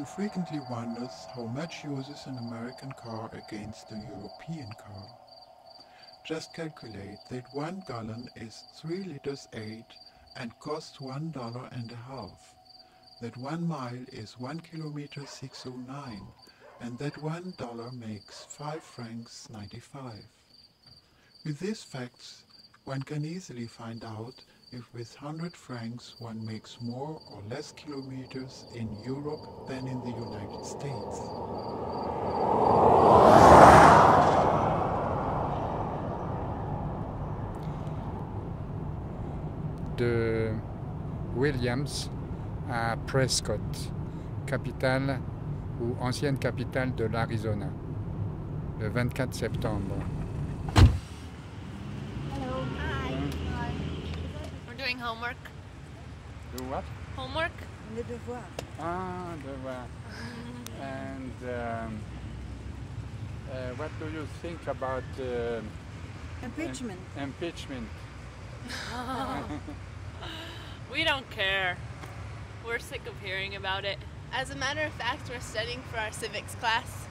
One frequently wonders how much uses an American car against a European car. Just calculate that one gallon is 3 liters 8 and costs one dollar and a half. That one mile is 1 kilometer 609 and that one dollar makes 5 francs 95. With these facts, one can easily find out if with 100 francs one makes more or less kilometers in Europe than in the United States. De Williams à Prescott, capitale ou ancienne capitale de l'Arizona, le 24 septembre. Doing homework. Do what? Homework? Le devoir. Ah, devoir. And um, uh, what do you think about uh, Impeachment. im- impeachment? We don't care. We're sick of hearing about it. As a matter of fact, we're studying for our civics class,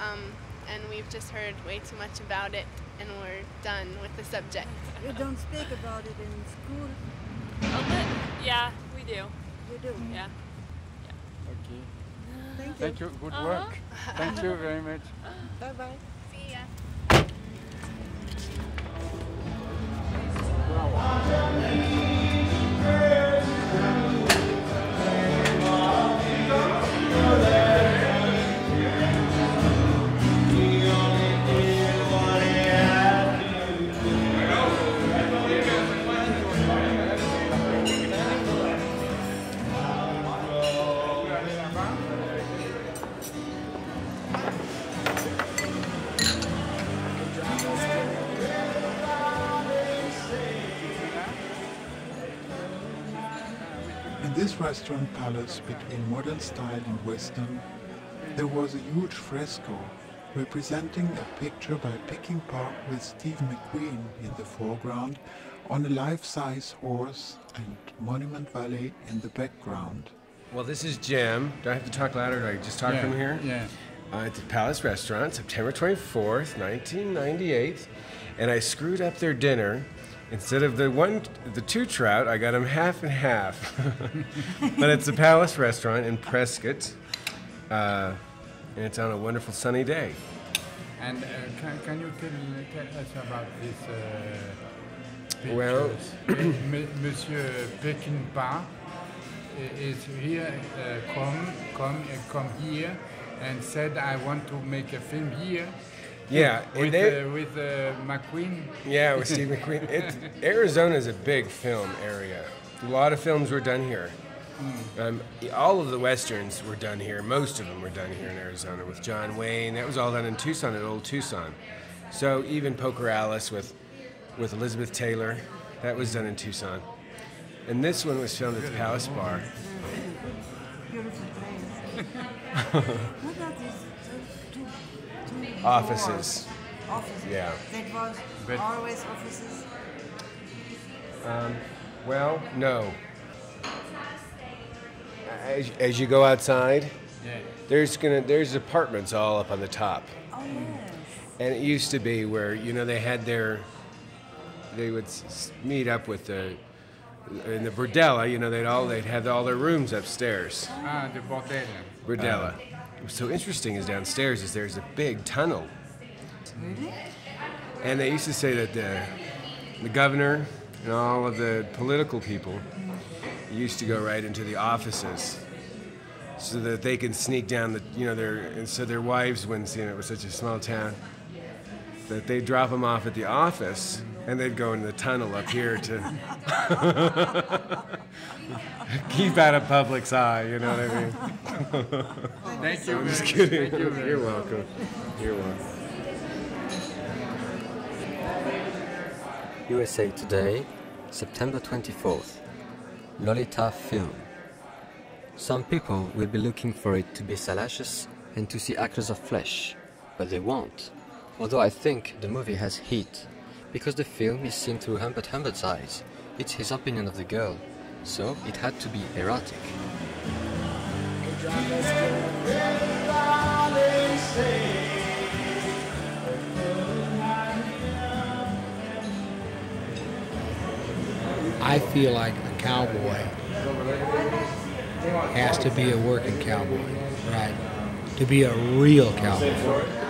um, and we've just heard way too much about it, and we're done with the subject. You don't speak about it in school. A bit. Yeah, we do. We do. Yeah. Okay. Thank you. Thank you. Good Uh-huh. work. Thank you very much. Bye bye. See ya. In this restaurant palace between modern style and western, there was a huge fresco representing a picture by Peckinpah with Steve McQueen in the foreground on a life-size horse and Monument Valley in the background. Well, this is Jim. Do I have to talk louder? Do I just talk Yeah, from here? yeah. Uh, at the Palace Restaurant, September 24th, 1998. And I screwed up their dinner. Instead of the one, the two trout, I got them half and half. but it's a Palace Restaurant in Prescott. Uh, and it's on a wonderful sunny day. And uh, can, can you tell, tell us about this uh, Well- pictures? Monsieur Peckinpah i- is here, uh, come, come, come here, and said, "I want to make a film here." Yeah, with they- uh, with uh, McQueen. Yeah, with Steve McQueen. It, Arizona is a big film area. A lot of films were done here. Um, all of the westerns were done here. Most of them were done here in Arizona with John Wayne. That was all done in Tucson at Old Tucson. So even Poker Alice with with Elizabeth Taylor, that was done in Tucson. And this one was filmed at the Palace Bar. Beautiful place. what are these two, two Offices. walls? Offices. Yeah. That was But- always offices. Um, well, no. As, as you go outside, Yeah. there's gonna there's apartments all up on the top. Oh yes. And it used to be where you know they had their, they would s- s- meet up with the, in the bordella. You know they'd all they'd have all their rooms upstairs. Ah, the bordel. Bordella. What's so interesting is downstairs is there's a big tunnel, Really? and they used to say that the, the governor and all of the political people used to go right into the offices. So that they can sneak down the, you know, their, and so their wives wouldn't see them. It was such a small town. that they'd drop them off at the office and they'd go in the tunnel up here to keep out of public's eye, you know what I mean? Thank you. I'm just kidding. Thank you You're welcome. You're welcome. USA Today, September 24th. Lolita film. Some people will be looking for it to be salacious and to see actors of flesh, but they won't. Although I think the movie has heat, because the film is seen through Humbert Humbert's eyes. It's his opinion of the girl, so it had to be erotic. I feel like a cowboy has to be a working cowboy, right? To be a real cowboy.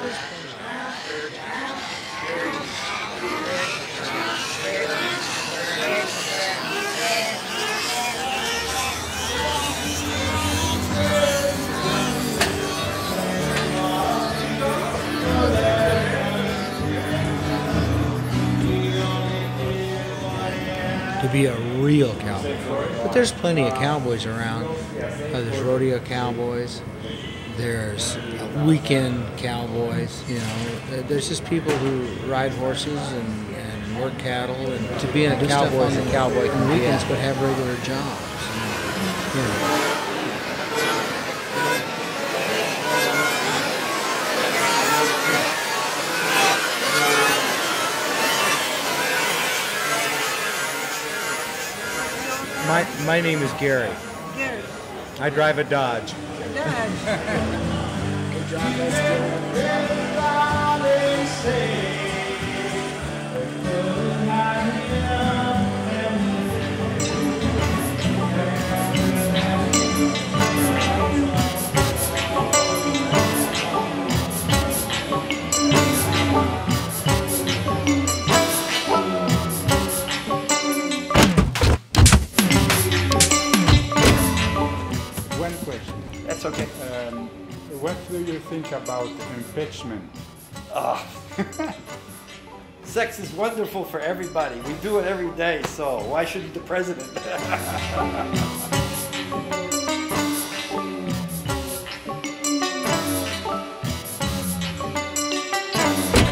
To be a real cowboy. But there's plenty of cowboys around. Uh, there's rodeo cowboys. There's weekend cowboys. You know, Uh, there's just people who ride horses and, and work cattle. And to being a cowboy on is a the cowboy can weekends, but but have regular jobs. And, you know. My, my name is Gary. Gary. I drive a Dodge. One think about impeachment? Ah. Sex is wonderful for everybody. We do it every day, so why shouldn't the president?